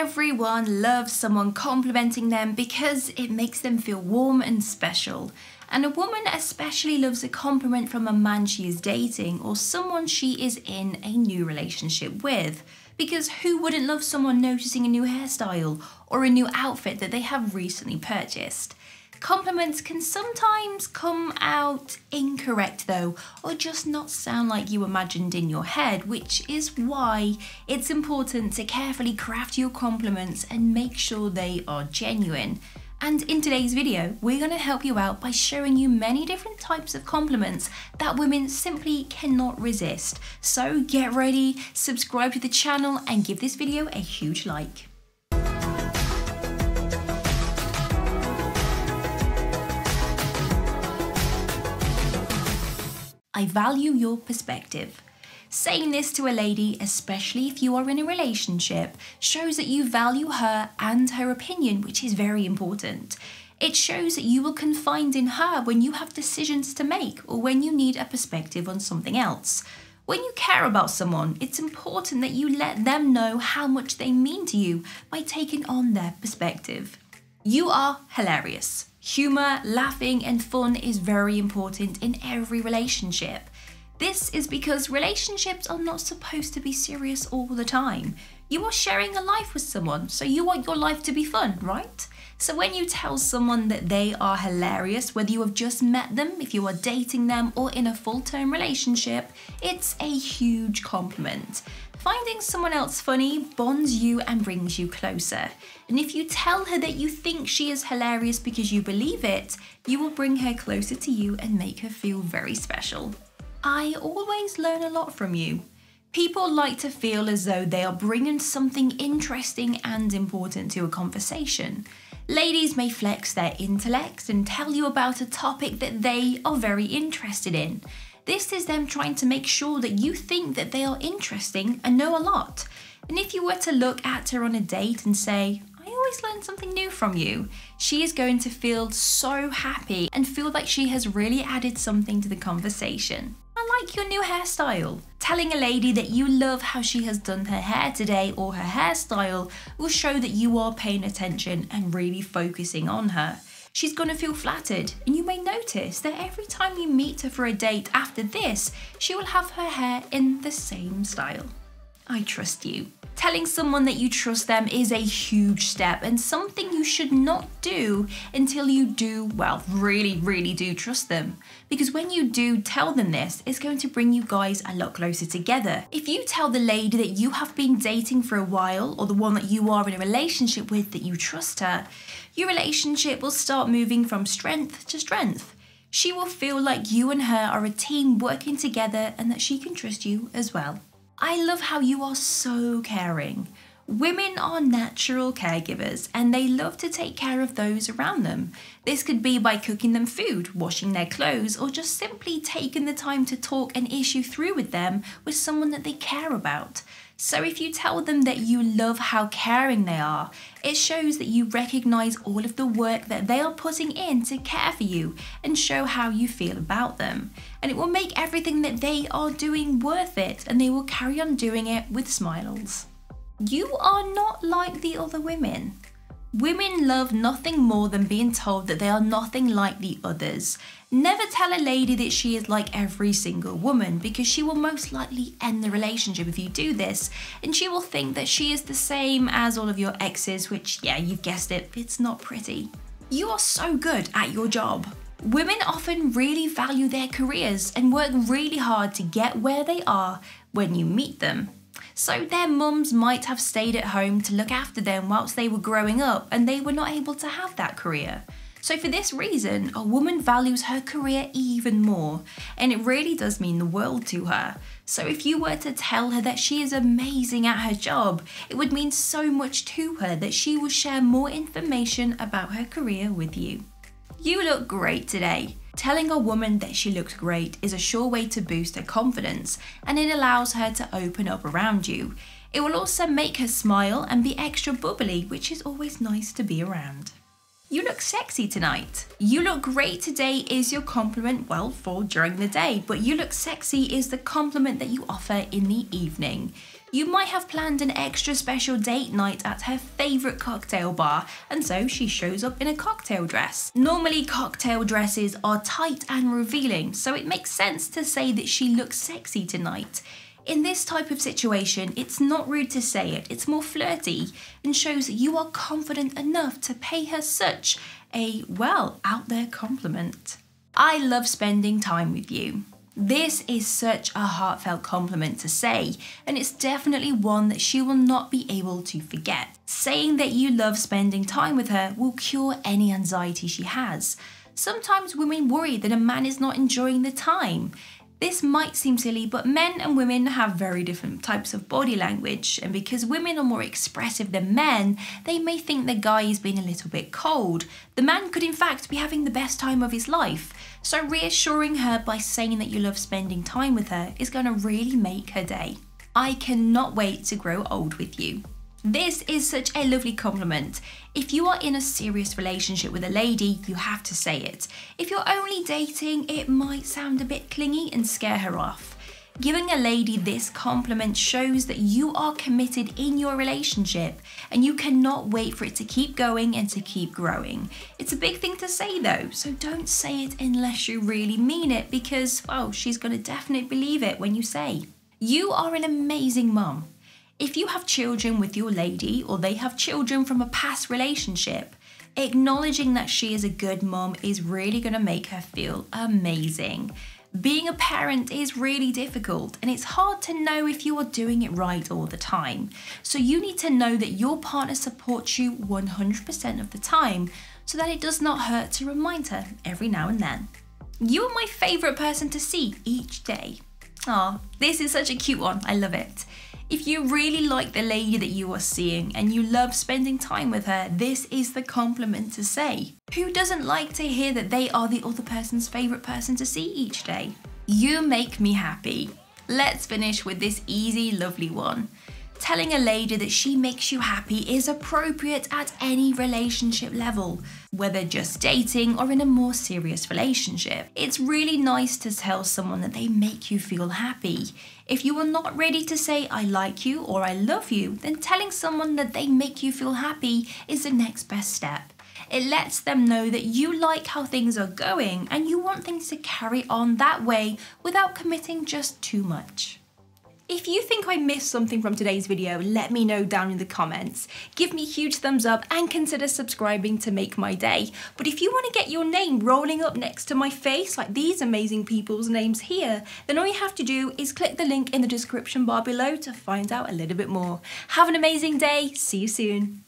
Everyone loves someone complimenting them because it makes them feel warm and special. And a woman especially loves a compliment from a man she is dating or someone she is in a new relationship with. Because who wouldn't love someone noticing a new hairstyle or a new outfit that they have recently purchased? Compliments can sometimes come out incorrect though, or just not sound like you imagined in your head, which is why it's important to carefully craft your compliments and make sure they are genuine. And in today's video, we're going to help you out by showing you many different types of compliments that women simply cannot resist. So get ready, subscribe to the channel and give this video a huge like. I value your perspective. Saying this to a lady, especially if you are in a relationship, shows that you value her and her opinion, which is very important. It shows that you will confide in her when you have decisions to make or when you need a perspective on something else. When you care about someone, it's important that you let them know how much they mean to you by taking on their perspective. You are hilarious. Humour, laughing, and fun is very important in every relationship. This is because relationships are not supposed to be serious all the time. You are sharing a life with someone, so you want your life to be fun, right? So when you tell someone that they are hilarious, whether you have just met them, if you are dating them, or in a full term relationship, it's a huge compliment. Finding someone else funny bonds you and brings you closer. And if you tell her that you think she is hilarious because you believe it, you will bring her closer to you and make her feel very special. I always learn a lot from you. People like to feel as though they are bringing something interesting and important to a conversation. Ladies may flex their intellect and tell you about a topic that they are very interested in. This is them trying to make sure that you think that they are interesting and know a lot. And if you were to look at her on a date and say, I always learn something new from you, she is going to feel so happy and feel like she has really added something to the conversation. I like your new hairstyle. Telling a lady that you love how she has done her hair today or her hairstyle will show that you are paying attention and really focusing on her she's to feel flattered. And you may notice that every time you meet her for a date after this, she will have her hair in the same style. I trust you. Telling someone that you trust them is a huge step and something you should not do until you do, well, really, really do trust them. Because when you do tell them this, it's going to bring you guys a lot closer together. If you tell the lady that you have been dating for a while or the one that you are in a relationship with that you trust her, your relationship will start moving from strength to strength. She will feel like you and her are a team working together and that she can trust you as well. I love how you are so caring. Women are natural caregivers and they love to take care of those around them. This could be by cooking them food, washing their clothes, or just simply taking the time to talk an issue through with them with someone that they care about. So if you tell them that you love how caring they are, it shows that you recognize all of the work that they are putting in to care for you and show how you feel about them. And it will make everything that they are doing worth it and they will carry on doing it with smiles. You are not like the other women. Women love nothing more than being told that they are nothing like the others. Never tell a lady that she is like every single woman because she will most likely end the relationship if you do this and she will think that she is the same as all of your exes, which, yeah, you've guessed it, it's not pretty. You are so good at your job. Women often really value their careers and work really hard to get where they are when you meet them. So their mums might have stayed at home to look after them whilst they were growing up and they were not able to have that career. So for this reason, a woman values her career even more, and it really does mean the world to her. So if you were to tell her that she is amazing at her job, it would mean so much to her that she will share more information about her career with you. You look great today. Telling a woman that she looks great is a sure way to boost her confidence and it allows her to open up around you. It will also make her smile and be extra bubbly, which is always nice to be around. You look sexy tonight. You look great today is your compliment, well, for during the day, but you look sexy is the compliment that you offer in the evening. You might have planned an extra special date night at her favourite cocktail bar, and so she shows up in a cocktail dress. Normally, cocktail dresses are tight and revealing, so it makes sense to say that she looks sexy tonight. In this type of situation, it's not rude to say it, it's more flirty and shows you are confident enough to pay her such a, well, out there compliment. I love spending time with you. This is such a heartfelt compliment to say, and it's definitely one that she will not be able to forget. Saying that you love spending time with her will cure any anxiety she has. Sometimes women worry that a man is not enjoying the time. This might seem silly, but men and women have very different types of body language, and because women are more expressive than men, they may think the guy is being a little bit cold. The man could, in fact, be having the best time of his life. So, reassuring her by saying that you love spending time with her is going to really make her day. I cannot wait to grow old with you. This is such a lovely compliment. If you are in a serious relationship with a lady, you have to say it. If you're only dating, it might sound a bit clingy and scare her off. Giving a lady this compliment shows that you are committed in your relationship and you cannot wait for it to keep going and to keep growing. It's a big thing to say though, so don't say it unless you really mean it because, well, she's to definitely believe it when you say. You are an amazing mom. If you have children with your lady or they have children from a past relationship, acknowledging that she is a good mom is really going to make her feel amazing. Being a parent is really difficult and it's hard to know if you are doing it right all the time. So you need to know that your partner supports you 100% of the time so that it does not hurt to remind her every now and then. You are my favourite person to see each day. Aw, this is such a cute one, I love it. If you really like the lady that you are seeing and you love spending time with her, this is the compliment to say. Who doesn't like to hear that they are the other person's favourite person to see each day? You make me happy. Let's finish with this easy, lovely one. Telling a lady that she makes you happy is appropriate at any relationship level, whether just dating or in a more serious relationship. It's really nice to tell someone that they make you feel happy. If you are not ready to say I like you or I love you, then telling someone that they make you feel happy is the next best step. It lets them know that you like how things are going and you want things to carry on that way without committing just too much. If you think I missed something from today's video, let me know down in the comments. Give me a huge thumbs up and consider subscribing to make my day. But if you want to get your name rolling up next to my face, like these amazing people's names here, then all you have to do is click the link in the description bar below to find out a little bit more. Have an amazing day. See you soon.